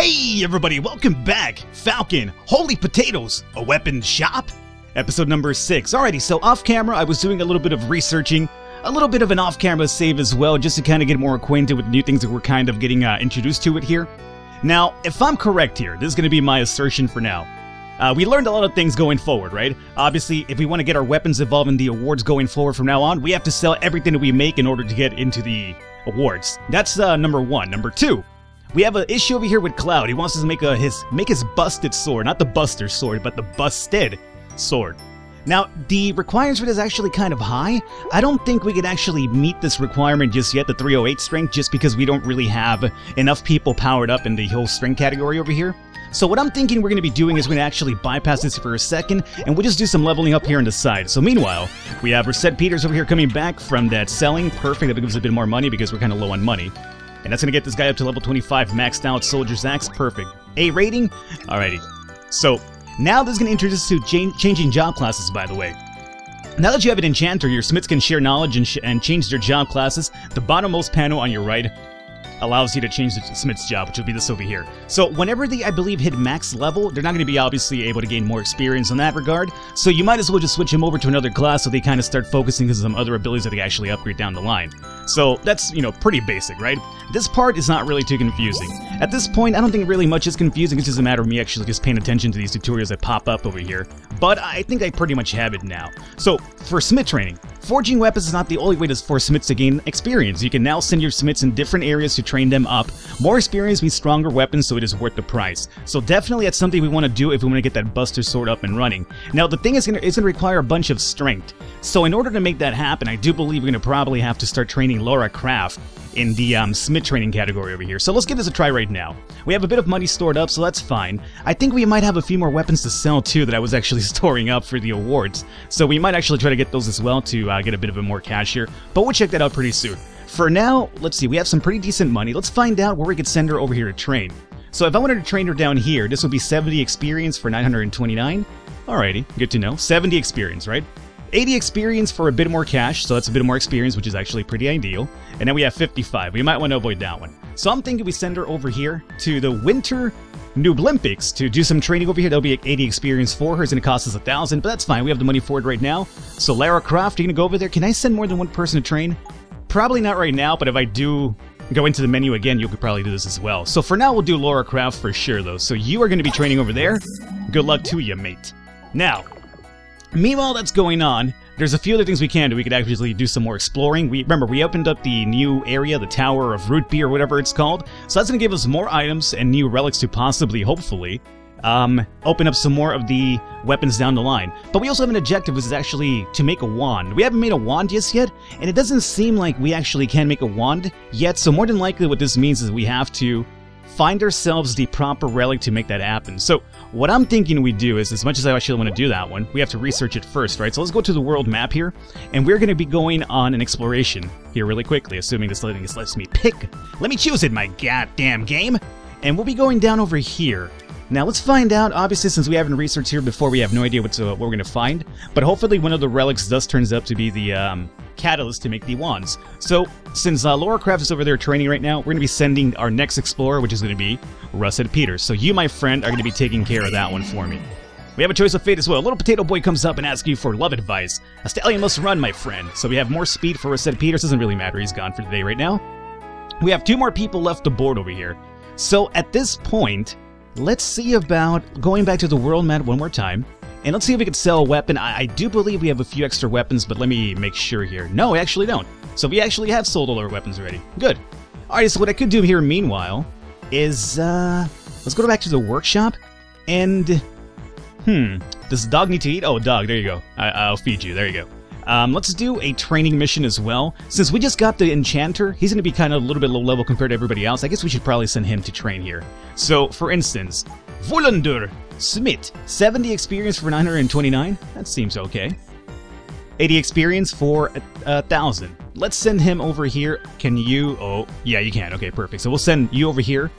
Hey everybody, welcome back! Falcon, Holy Potatoes, a weapon shop? Episode number 6. Alrighty, so off camera I was doing a little bit of researching, a little bit of an off camera save as well, just to kind of get more acquainted with new things that we're kind of getting uh, introduced to it here. Now, if I'm correct here, this is going to be my assertion for now. Uh, we learned a lot of things going forward, right? Obviously, if we want to get our weapons involved in the awards going forward from now on, we have to sell everything that we make in order to get into the awards. That's uh, number one. Number two, we have an issue over here with Cloud. He wants us to make a, his make his busted sword, not the Buster sword, but the busted sword. Now, the requirements for this is actually kind of high. I don't think we could actually meet this requirement just yet, the 308 strength, just because we don't really have enough people powered up in the whole strength category over here. So what I'm thinking we're going to be doing is we're going to actually bypass this for a second, and we'll just do some leveling up here on the side. So meanwhile, we have Russet Peters over here coming back from that selling. Perfect, that gives us a bit more money because we're kind of low on money. And that's going to get this guy up to level 25, maxed out Soldier's Axe. Perfect. A rating? Alrighty. So, now this is going to introduce us to cha changing job classes, by the way. Now that you have an enchanter, your smiths can share knowledge and, and change their job classes. The bottommost panel on your right allows you to change the smith's job, which will be this over here. So whenever they, I believe, hit max level, they're not going to be obviously able to gain more experience in that regard, so you might as well just switch him over to another class so they kind of start focusing on some other abilities that they actually upgrade down the line. So that's, you know, pretty basic, right? This part is not really too confusing. At this point, I don't think really much is confusing, it's just a matter of me actually just paying attention to these tutorials that pop up over here. But I think I pretty much have it now. So, for smith training, forging weapons is not the only way to, for smiths to gain experience. You can now send your smiths in different areas to train them up. More experience means stronger weapons, so it is worth the price. So definitely that's something we want to do if we want to get that Buster Sword up and running. Now the thing is going to require a bunch of strength. So in order to make that happen, I do believe we're going to probably have to start training Laura Croft in the um, Smith training category over here. So let's give this a try right now. We have a bit of money stored up, so that's fine. I think we might have a few more weapons to sell too that I was actually storing up for the awards. So we might actually try to get those as well to uh, get a bit of a more cash here. But we'll check that out pretty soon. For now, let's see, we have some pretty decent money. Let's find out where we could send her over here to train. So if I wanted to train her down here, this would be 70 experience for 929. Alrighty, good to know. 70 experience, right? 80 experience for a bit more cash, so that's a bit more experience, which is actually pretty ideal. And then we have 55. We might want to avoid that one. So I'm thinking we send her over here to the Winter Nooblympics to do some training over here. That'll be 80 experience for her. It's going to cost us a thousand, but that's fine. We have the money for it right now. So Lara Croft, you're going to go over there. Can I send more than one person to train? Probably not right now, but if I do go into the menu again, you could probably do this as well. So for now, we'll do Laura Croft for sure, though. So you are going to be training over there. Good luck to you, mate. Now, meanwhile that's going on, there's a few other things we can do. We could actually do some more exploring. We Remember, we opened up the new area, the Tower of Root Beer, or whatever it's called. So that's going to give us more items and new relics to possibly, hopefully, um, open up some more of the weapons down the line. But we also have an objective, which is actually to make a wand. We haven't made a wand just yet, and it doesn't seem like we actually can make a wand yet, so more than likely what this means is we have to find ourselves the proper relic to make that happen. So what I'm thinking we do is, as much as I actually want to do that one, we have to research it first, right? So let's go to the world map here, and we're going to be going on an exploration here really quickly, assuming this letting this lets me pick. Let me choose it, my goddamn game! And we'll be going down over here. Now let's find out, obviously since we haven't researched here before, we have no idea what, uh, what we're going to find, but hopefully one of the relics does turns up to be the um, catalyst to make the wands. So since uh, Lara Croft is over there training right now, we're going to be sending our next explorer, which is going to be Russet Peters. So you, my friend, are going to be taking care of that one for me. We have a choice of fate as well. A little potato boy comes up and asks you for love advice. A stallion must run, my friend. So we have more speed for Russet Peters. Doesn't really matter. He's gone for the day right now. We have two more people left to board over here. So at this point, let's see about going back to the world map one more time. And let's see if we can sell a weapon. I, I, do believe we have a few extra weapons, but let me make sure here. No, we actually don't. So we actually have sold all our weapons already. Good. Alright, so what I could do here meanwhile is, uh, let's go back to the workshop and, hmm, does the dog need to eat? Oh, dog, there you go. I, will feed you. There you go. Um, let's do a training mission as well. Since we just got the Enchanter, he's going to be kind of a little bit low level compared to everybody else. I guess we should probably send him to train here. So, for instance, Volander Smith, 70 experience for 929. That seems okay. 80 experience for a, thousand. Let's send him over here. Can you? Oh, yeah, you can. Okay, perfect. So we'll send you over here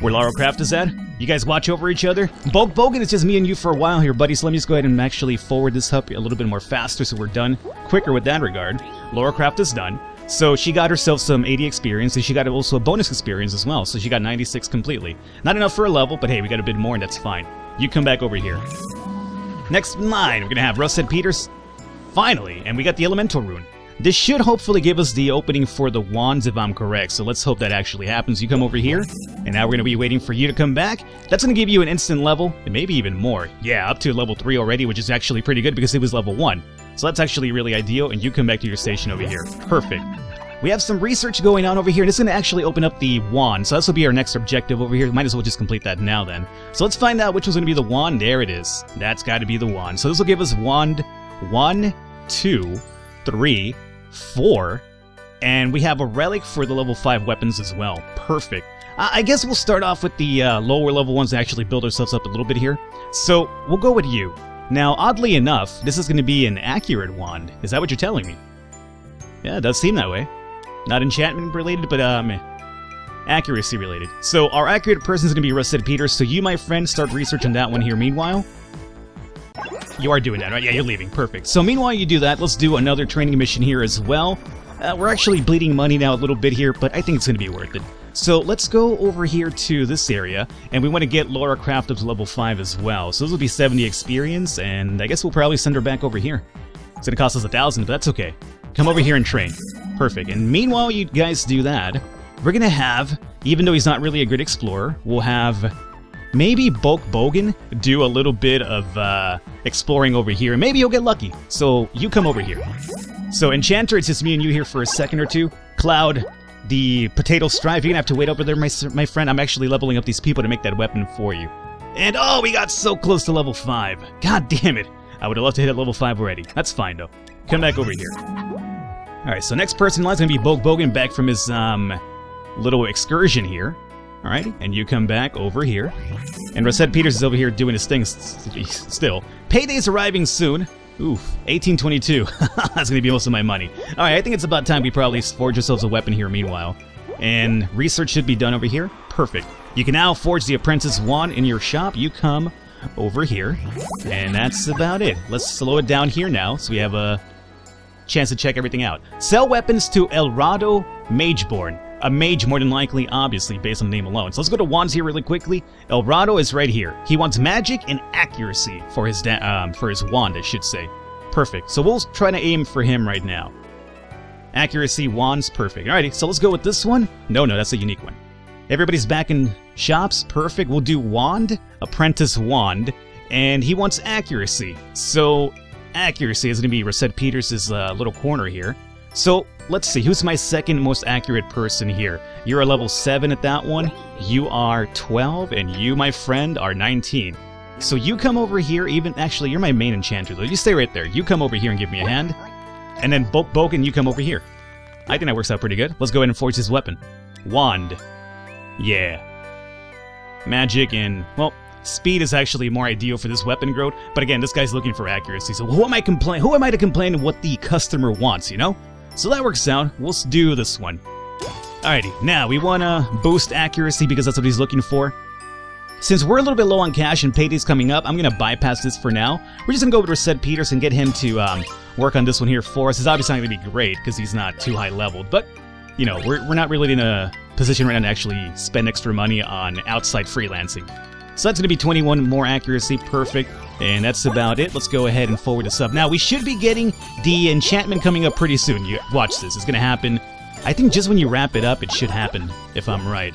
where Lara Craft is at. You guys watch over each other. Bo Bogan, it's just me and you for a while here, buddy. So let me just go ahead and actually forward this up a little bit more faster so we're done quicker with that regard. Lara Craft is done. So she got herself some 80 experience, and she got also a bonus experience as well. So she got 96 completely. Not enough for a level, but hey, we got a bit more, and that's fine. You come back over here. Next in line, we're gonna have Russet Peters. Finally, and we got the Elemental Rune. This should hopefully give us the opening for the wands if I'm correct, so let's hope that actually happens. You come over here, and now we're going to be waiting for you to come back. That's going to give you an instant level, and maybe even more. Yeah, up to level 3 already, which is actually pretty good because it was level 1. So that's actually really ideal, and you come back to your station over here. Perfect. We have some research going on over here, and it's going to actually open up the wand. So this will be our next objective over here. Might as well just complete that now then. So let's find out which one's going to be the wand. There it is. That's got to be the wand. So this will give us wand one, two, three, 4. And we have a relic for the level 5 weapons as well. Perfect. I guess we'll start off with the uh, lower level ones and actually build ourselves up a little bit here. So, we'll go with you. Now, oddly enough, this is going to be an accurate wand. Is that what you're telling me? Yeah, it does seem that way. Not enchantment related, but um, accuracy related. So our accurate person is going to be Rusted Peter, so you, my friend, start researching that one here meanwhile. You are doing that, right? Yeah, you're leaving. Perfect. So meanwhile you do that, let's do another training mission here as well. Uh, we're actually bleeding money now a little bit here, but I think it's going to be worth it. So let's go over here to this area, and we want to get Laura Craft up to level 5 as well. So this will be 70 experience, and I guess we'll probably send her back over here. It's going to cost us a thousand, but that's okay. Come over here and train. Perfect. And meanwhile you guys do that, we're going to have, even though he's not really a good explorer, we'll have maybe Bulk Bogan do a little bit of uh, exploring over here, and maybe you'll get lucky. So you come over here. So Enchanter, it's just me and you here for a second or two. Cloud, the Potato Strive, you're gonna have to wait over there, my, my friend. I'm actually leveling up these people to make that weapon for you. And oh, we got so close to level 5. God damn it. I would have loved to hit level 5 already. That's fine, though. Come back over here. Alright, so next person in line is to be Bulk Bogan back from his um, little excursion here. Alrighty, and you come back over here. And Russet Peters is over here doing his thing still. Payday's arriving soon. Oof, 1822. That's gonna be most of my money. Alright, I think it's about time we probably forge ourselves a weapon here meanwhile. And research should be done over here. Perfect. You can now forge the Apprentice Wand in your shop. You come over here. And that's about it. Let's slow it down here now so we have a chance to check everything out. Sell weapons to Elrado Mageborn a mage more than likely, obviously, based on the name alone. So let's go to wands here really quickly. Elrado is right here. He wants magic and accuracy for his um, for his wand, I should say. Perfect. So we'll try to aim for him right now. Accuracy, wands, perfect. Alrighty, so let's go with this one. No, no, that's a unique one. Everybody's back in shops, perfect. We'll do wand, apprentice wand, and he wants accuracy. So accuracy is going to be Russet Peters' uh, little corner here. So let's see, who's my second most accurate person here? You're a level 7 at that one, you are 12, and you, my friend, are 19. So you come over here, even, actually, you're my main enchanter, though. You stay right there. You come over here and give me a hand. And then Bo you come over here. I think that works out pretty good. Let's go ahead and forge his weapon. Wand. Yeah. Magic and, well, speed is actually more ideal for this weapon growth. But again, this guy's looking for accuracy. So who am I complain? Who am I to complain what the customer wants, you know? So that works out. We'll do this one. Alrighty, now we want to boost accuracy because that's what he's looking for. Since we're a little bit low on cash and payday's coming up, I'm going to bypass this for now. We're just going to go over to Russet Peters and get him to um, work on this one here for us. It's obviously not going to be great because he's not too high leveled, but, you know, we're, we're not really in a position right now to actually spend extra money on outside freelancing. So that's going to be 21 more accuracy, perfect. And that's about it. Let's go ahead and forward this up. Now, we should be getting the enchantment coming up pretty soon. You Watch this. It's going to happen. I think just when you wrap it up, it should happen, if I'm right.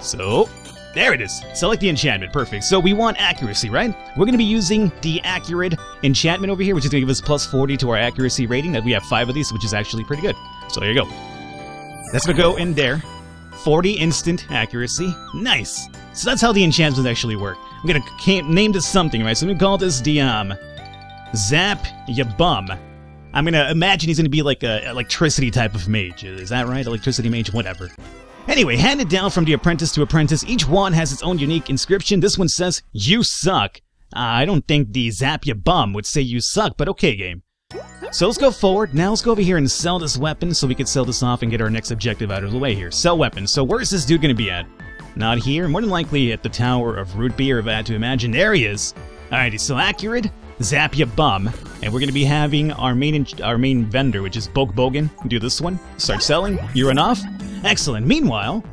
So, there it is. Select the enchantment. Perfect. So we want accuracy, right? We're going to be using the accurate enchantment over here, which is going to give us plus 40 to our accuracy rating. That we have five of these, which is actually pretty good. So there you go. That's going to go in there. 40 instant accuracy. Nice. So that's how the enchantments actually work. I'm gonna name this something, right? So I'm gonna call this the um, Zap Ya Bum. I'm gonna imagine he's gonna be like a electricity type of mage. Is that right? Electricity mage, whatever. Anyway, handed down from the apprentice to apprentice, each one has its own unique inscription. This one says, You suck. Uh, I don't think the Zap Ya Bum would say you suck, but okay, game. So let's go forward. Now let's go over here and sell this weapon so we can sell this off and get our next objective out of the way here. Sell weapon. So where's this dude gonna be at? Not here, more than likely at the Tower of Root Beer, if I had to imagine. There he is! Alright, he's still accurate. Zap ya bum. And we're going to be having our main our main vendor, which is Bulk Bogan, do this one. Start selling. You run off. Excellent. Meanwhile,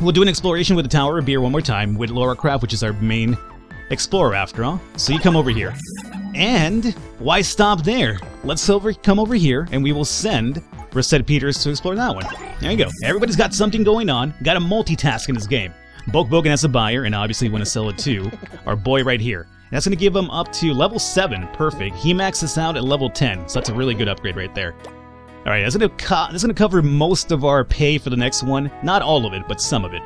we'll do an exploration with the Tower of Beer one more time with Laura Craft, which is our main explorer after all. So you come over here. And why stop there? Let's over come over here and we will send Russet Peters to explore that one. There you go. Everybody's got something going on. Got to multitask in this game. Bulk Bogan has a buyer, and obviously want to sell it to our boy right here. That's going to give him up to level 7. Perfect. He maxes out at level 10, so that's a really good upgrade right there. Alright, that's going to that's going to cover most of our pay for the next one. Not all of it, but some of it.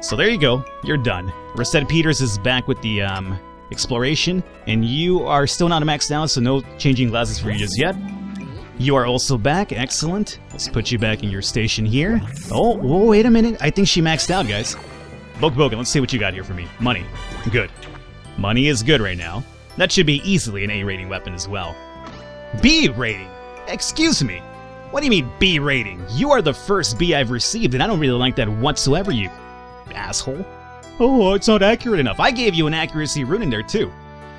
So there you go. You're done. Russet Peters is back with the um, exploration, and you are still not maxed out, so no changing glasses for you just yet. You are also back. Excellent. Let's put you back in your station here. Oh, whoa, wait a minute. I think she maxed out, guys. Bulk Bogan, let's see what you got here for me. Money. Good. Money is good right now. That should be easily an A rating weapon as well. B rating? Excuse me. What do you mean B rating? You are the first B I've received, and I don't really like that whatsoever, you asshole. Oh, it's not accurate enough. I gave you an accuracy rune in there, too.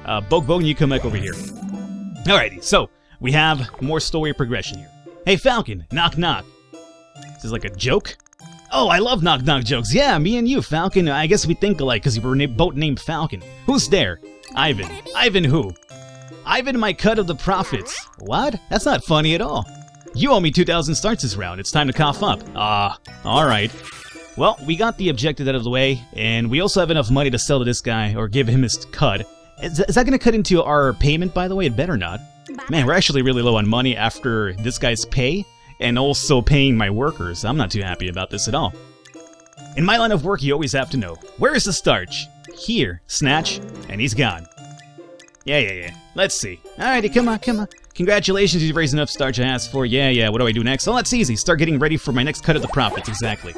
Uh, Bulk Bogan, you come back over here. Alrighty, so we have more story progression here. Hey, Falcon, knock knock. This is like a joke? Oh, I love knock knock jokes. Yeah, me and you, Falcon. I guess we think alike because we were both named Falcon. Who's there? Ivan. Ivan who? Ivan, my cut of the profits. What? That's not funny at all. You owe me 2,000 starts this round. It's time to cough up. Ah, alright. Well, we got the objective out of the way, and we also have enough money to sell to this guy, or give him his cut. Is, that going to cut into our payment, by the way? It better not. Man, we're actually really low on money after this guy's pay and also paying my workers. I'm not too happy about this at all. In my line of work, you always have to know, where is the starch? Here, snatch, and he's gone. Yeah, yeah, yeah. Let's see. Alrighty, come on, come on. Congratulations, you've raised enough starch I asked for. Yeah, yeah, what do I do next? Oh, that's easy. Start getting ready for my next cut of the profits, exactly.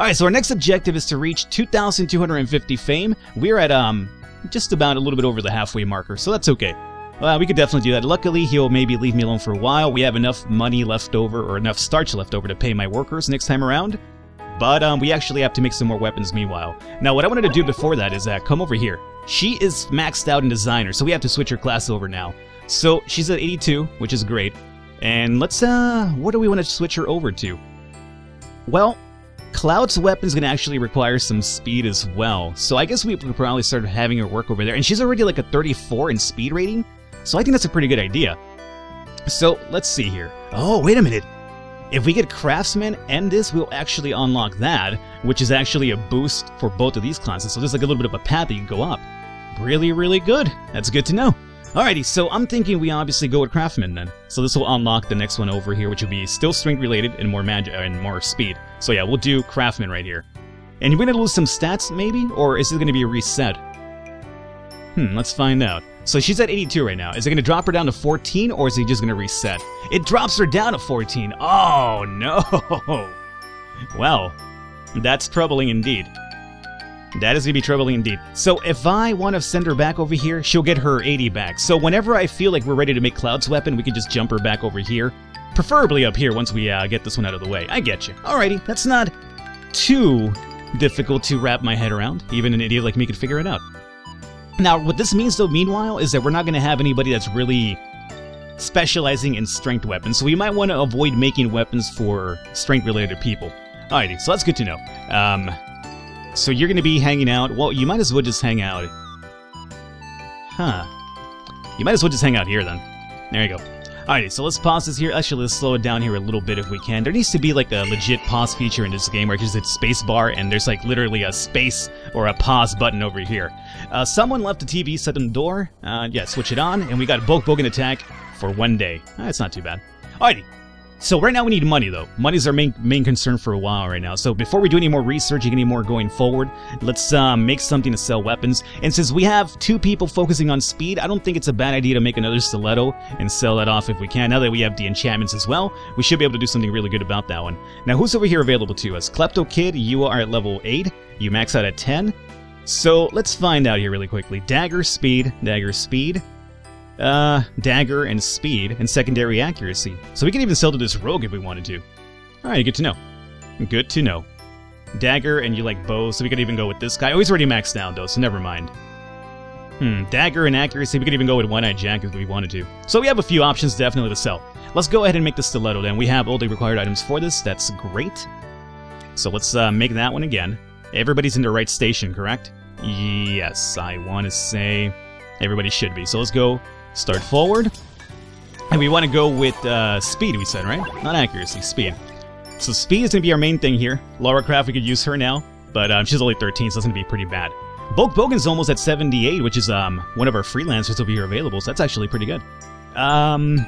Alright, so our next objective is to reach 2,250 fame. We're at, um, just about a little bit over the halfway marker, so that's okay. Well, we could definitely do that. Luckily, he'll maybe leave me alone for a while. We have enough money left over, or enough starch left over to pay my workers next time around. But um, we actually have to make some more weapons meanwhile. Now, what I wanted to do before that is uh, come over here. She is maxed out in designer, so we have to switch her class over now. So she's at 82, which is great. And let's, uh, what do we want to switch her over to? Well, Cloud's weapon is going to actually require some speed as well. So I guess we probably start having her work over there. And she's already like a 34 in speed rating. So I think that's a pretty good idea. So let's see here. Oh, wait a minute. If we get Craftsman and this, we'll actually unlock that, which is actually a boost for both of these classes. So there's like a little bit of a path that you can go up. Really, really good. That's good to know. Alrighty, so I'm thinking we obviously go with Craftsman then. So this will unlock the next one over here, which will be still strength related and more magic and more speed. So yeah, we'll do Craftsman right here. And you're gonna lose some stats maybe, or is it gonna be a reset? Hmm, let's find out. So she's at 82 right now. Is it to drop her down to 14 or is he just to reset? It drops her down to 14. Oh, no. Well, that's troubling indeed. That is going to be troubling indeed. So if I want to send her back over here, she'll get her 80 back. So whenever I feel like we're ready to make Cloud's weapon, we can just jump her back over here. Preferably up here once we uh, get this one out of the way. I get you. Alrighty, that's not too difficult to wrap my head around. Even an idiot like me could figure it out. Now, what this means, though, meanwhile, is that we're not going to have anybody that's really specializing in strength weapons, so we might want to avoid making weapons for strength-related people. Alrighty, so that's good to know. Um, so you're going to be hanging out. Well, you might as well just hang out. Huh. You might as well just hang out here, then. There you go. Alrighty, so let's pause this here. Actually, let's slow it down here a little bit if we can. There needs to be like a legit pause feature in this game where it's just space bar and there's like literally a space or a pause button over here. Uh, someone left the TV set in the door. Uh, yeah, switch it on, and we got Bulk Bogan attack for one day. That's not too bad. Alrighty, so right now we need money though. Money's our main main concern for a while right now. So before we do any more researching, any more going forward, let's um, make something to sell weapons. And since we have two people focusing on speed, I don't think it's a bad idea to make another stiletto and sell that off if we can. Now that we have the enchantments as well, we should be able to do something really good about that one. Now who's over here available to us? Klepto Kid, you are at level 8. You max out at 10. So let's find out here really quickly. Dagger, speed, dagger, speed uh, dagger and speed, and secondary accuracy. So we can even sell to this rogue if we wanted to. Alright, good to know. Good to know. Dagger and you like bow, so we could even go with this guy. Oh, he's already maxed out though, so never mind. Hmm, dagger and accuracy. We could even go with one-eyed jack if we wanted to. So we have a few options definitely to sell. Let's go ahead and make the stiletto then. We have all the required items for this. That's great. So let's uh, make that one again. Everybody's in the right station, correct? Yes, I want to say everybody should be. So let's go start forward. And we want to go with uh, speed, we said, right? Not accuracy, speed. So speed is going to be our main thing here. Laura Craft, we could use her now, but um, she's only 13, so that's going to be pretty bad. Bulk Bogan's almost at 78, which is um, one of our freelancers over here available, so that's actually pretty good. Um,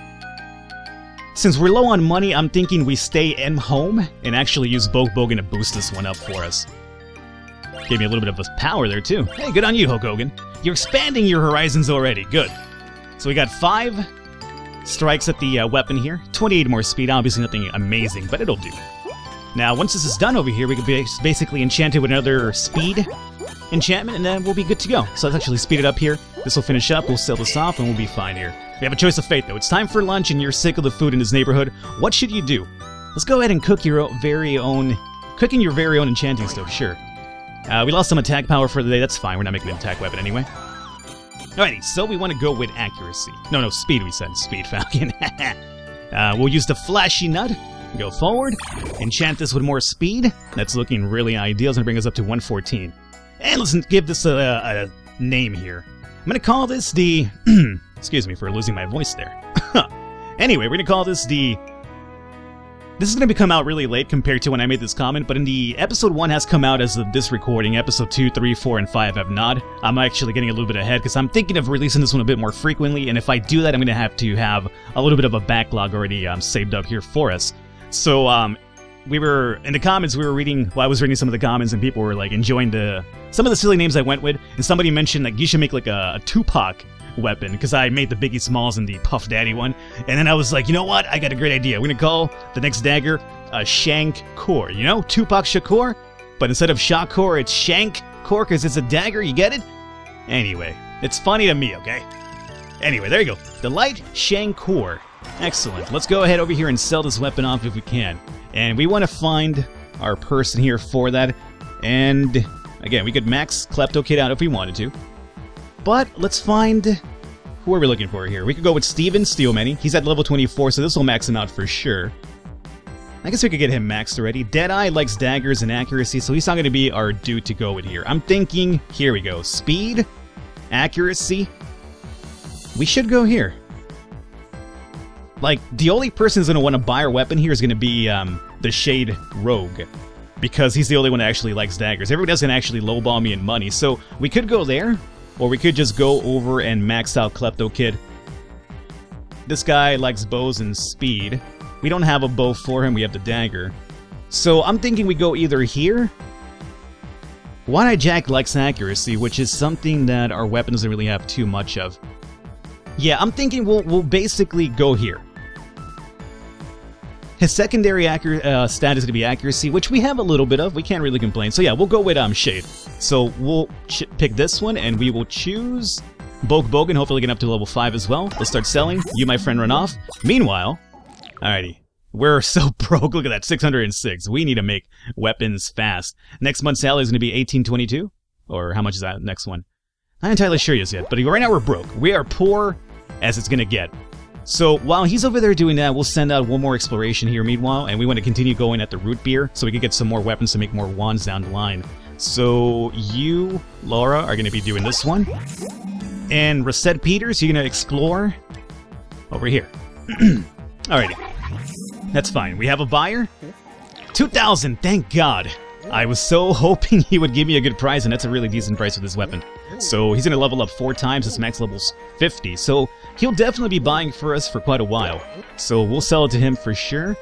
since we're low on money, I'm thinking we stay in home and actually use Bulk Bogan to boost this one up for us. Gave me a little bit of power there, too. Hey, good on you, Hulk Hogan. You're expanding your horizons already. Good. So we got five strikes at the uh, weapon here. 28 more speed, obviously nothing amazing, but it'll do. Now, once this is done over here, we can be basically enchant it with another speed enchantment, and then we'll be good to go. So let's actually speed it up here. This will finish up, we'll sell this off, and we'll be fine here. We have a choice of fate, though. It's time for lunch, and you're sick of the food in this neighborhood. What should you do? Let's go ahead and cook your very own... Cooking your very own enchanting stove, sure. Uh, we lost some attack power for the day, that's fine. We're not making an attack weapon anyway. Alrighty, so we want to go with accuracy. No, no, speed we said. Speed Falcon. uh, we'll use the flashy nut. Go forward. Enchant this with more speed. That's looking really ideal. It's going to bring us up to 114. And let's give this a, a name here. I'm going to call this the... excuse me for losing my voice there. anyway, we're going to call this the... This is going to come out really late compared to when I made this comment, but in the episode 1 has come out as of this recording, episode 2, 3, 4, and 5 have not. I'm actually getting a little bit ahead because I'm thinking of releasing this one a bit more frequently, and if I do that, I'm going to have to have a little bit of a backlog already um, saved up here for us. So, um, we were in the comments we were reading well i was reading some of the comments and people were like enjoying the some of the silly names i went with and somebody mentioned like you should make like a, a tupac weapon because i made the biggie smalls and the puff daddy one. And then i was like you know what? I got a great idea. We're gonna call the next dagger a shank core you know? Tupac shakur? But instead of shakur it's shank core because it's a dagger you get it? Anyway it's funny to me okay? Anyway there you go. The light shank core. Excellent. Let's go ahead over here and sell this weapon off if we can. And we want to find our person here for that. And again, we could max Klepto Kid out if we wanted to. But let's find... Who are we looking for here? We could go with Steven Steelmany. He's at level 24, so this will max him out for sure. I guess we could get him maxed already. Deadeye likes daggers and accuracy, so he's not going to be our dude to go with here. I'm thinking, here we go. Speed, accuracy. We should go here. Like, the only person who's going to want to buy our weapon here is going to be um, the Shade Rogue. Because he's the only one that actually likes daggers. Everyone can actually lowball me in money. So we could go there, or we could just go over and max out Klepto Kid. This guy likes bows and speed. We don't have a bow for him, we have the dagger. So I'm thinking we go either here. One-Eye Jack likes accuracy, which is something that our weapon doesn't really have too much of. Yeah, I'm thinking we'll, we'll basically go here. His secondary uh, stat is going to be accuracy, which we have a little bit of. We can't really complain. So yeah, we'll go with um Shade. So we'll pick this one, and we will choose Bulk Bogan, hopefully get up to level 5 as well. Let's start selling. You, my friend, run off. Meanwhile, alrighty. We're so broke. Look at that, 606. We need to make weapons fast. Next month's salary is going to be 1822? Or how much is that next one? Not entirely sure yet, but right now we're broke. We are poor as it's going to get. So while he's over there doing that, we'll send out one more exploration here meanwhile, and we want to continue going at the root beer so we can get some more weapons to make more wands down the line. So you, Laura, are going to be doing this one. And Russet Peters, you're going to explore over here. Alrighty. That's fine. We have a buyer. 2,000, thank God. I was so hoping he would give me a good price, and that's a really decent price for this weapon. So he's going to level up four times, his max level's 50, so he'll definitely be buying for us for quite a while. So we'll sell it to him for sure.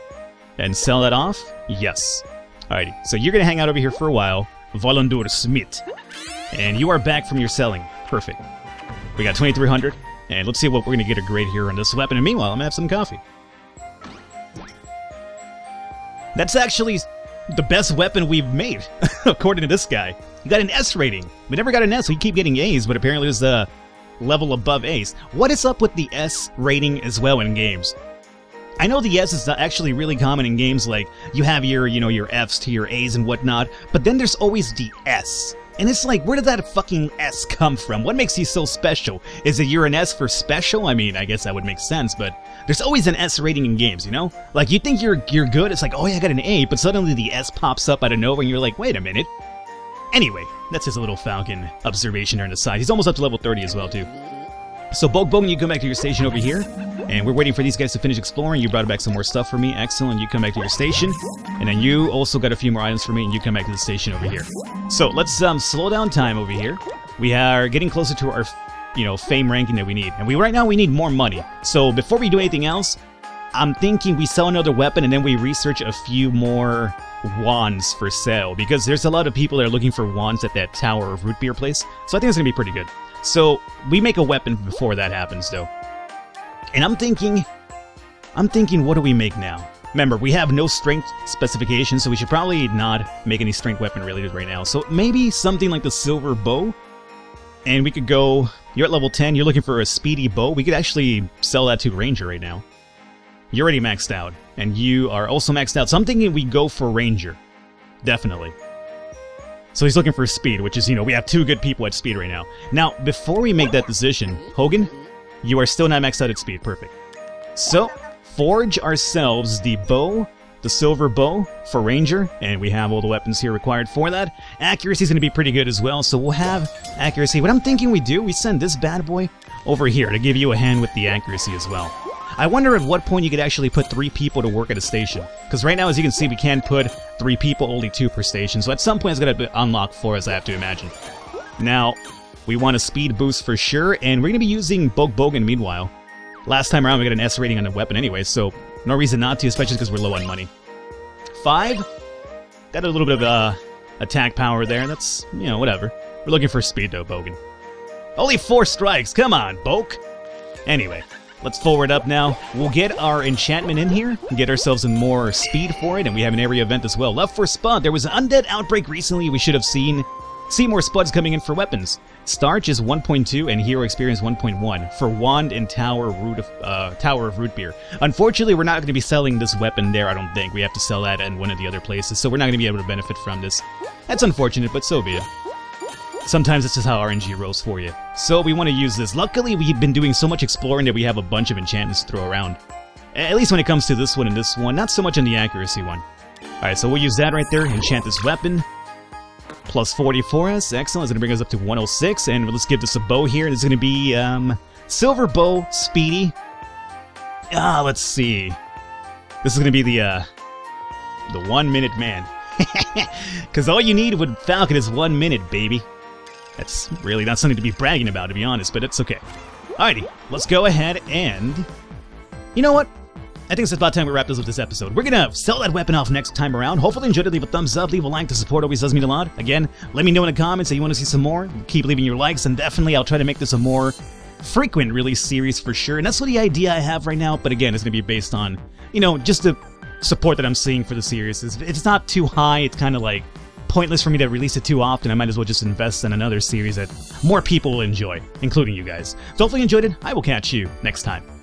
And sell that off? Yes. Alrighty, so you're going to hang out over here for a while. Volundur Smith. And you are back from your selling. Perfect. We got 2300, and let's see what we're going to get a grade here on this weapon. And meanwhile, I'm going to have some coffee. That's actually the best weapon we've made, according to this guy. He got an S rating. We never got an S, we keep getting A's, but apparently it was the level above A's. What is up with the S rating as well in games? I know the S is actually really common in games like you have your, you know, your Fs to your A's and whatnot, but then there's always the S. And it's like, where did that fucking S come from? What makes you so special? Is it you're an S for special? I mean, I guess that would make sense, but there's always an S rating in games, you know? Like, you think you're you're good, it's like, oh yeah, I got an A, but suddenly the S pops up out of nowhere and you're like, wait a minute. Anyway, that's his little Falcon observation on the side. He's almost up to level 30 as well, too. So, Bulk Bogan, you come back to your station over here. And we're waiting for these guys to finish exploring. You brought back some more stuff for me. Excellent. You come back to your station. And then you also got a few more items for me, and you come back to the station over here. So let's um, slow down time over here. We are getting closer to our, you know, fame ranking that we need. And we right now we need more money. So before we do anything else, I'm thinking we sell another weapon and then we research a few more wands for sale. Because there's a lot of people that are looking for wands at that Tower of Root Beer place. So I think it's to be pretty good. So we make a weapon before that happens, though. And I'm thinking, I'm thinking, what do we make now? Remember, we have no strength specifications, so we should probably not make any strength weapon related right now. So maybe something like the silver bow, and we could go, you're at level 10, you're looking for a speedy bow, we could actually sell that to Ranger right now. You're already maxed out, and you are also maxed out, so I'm thinking we go for Ranger. Definitely. So he's looking for speed, which is, you know, we have two good people at speed right now. Now, before we make that decision, Hogan, you are still not maxed out at speed. Perfect. So, forge ourselves the bow, the silver bow for Ranger, and we have all the weapons here required for that. Accuracy is going to be pretty good as well, so we'll have accuracy. What I'm thinking we do, we send this bad boy over here to give you a hand with the accuracy as well. I wonder at what point you could actually put three people to work at a station. Because right now, as you can see, we can't put three people, only two per station. So at some point, it's going to unlock for us, I have to imagine. Now, we want a speed boost for sure, and we're going to be using Bulk Bogan meanwhile. Last time around, we got an S rating on the weapon anyway, so no reason not to, especially because we're low on money. Five. Got a little bit of uh, attack power there. That's, you know, whatever. We're looking for speed, though, Bogan. Only four strikes. Come on, Bulk. Anyway, let's forward up now. We'll get our enchantment in here, get ourselves some more speed for it, and we have an area event as well. Left for Spud. There was an undead outbreak recently we should have seen. See more spuds coming in for weapons. Starch is 1.2 and Hero Experience 1.1 for Wand and Tower Root of uh, Tower of Root Beer. Unfortunately, we're not going to be selling this weapon there. I don't think we have to sell that in one of the other places, so we're not going to be able to benefit from this. That's unfortunate, but so be it. Sometimes this is how RNG rolls for you. So we want to use this. Luckily, we've been doing so much exploring that we have a bunch of enchantments to throw around. At least when it comes to this one and this one, not so much on the accuracy one. Alright, so we'll use that right there, enchant this weapon plus 40 for us. Excellent. It's going to bring us up to 106. And let's give this a bow here. Is going to be um, Silver Bow Speedy. Ah, let's see. This is going to be the uh, the one minute man. Because all you need with Falcon is one minute, baby. That's really not something to be bragging about, to be honest, but it's okay. Alrighty, let's go ahead and... You know what? I think it's about time we wrap this up this episode. We're gonna sell that weapon off next time around. Hopefully enjoyed it. Leave a thumbs up, leave a like. The support always does mean a lot. Again, let me know in the comments that you want to see some more. Keep leaving your likes, and definitely I'll try to make this a more frequent release series for sure. And that's what the idea I have right now. But again, it's gonna be based on, you know, just the support that I'm seeing for the series. If it's not too high, it's kind of like pointless for me to release it too often. I might as well just invest in another series that more people will enjoy, including you guys. So hopefully you enjoyed it. I will catch you next time.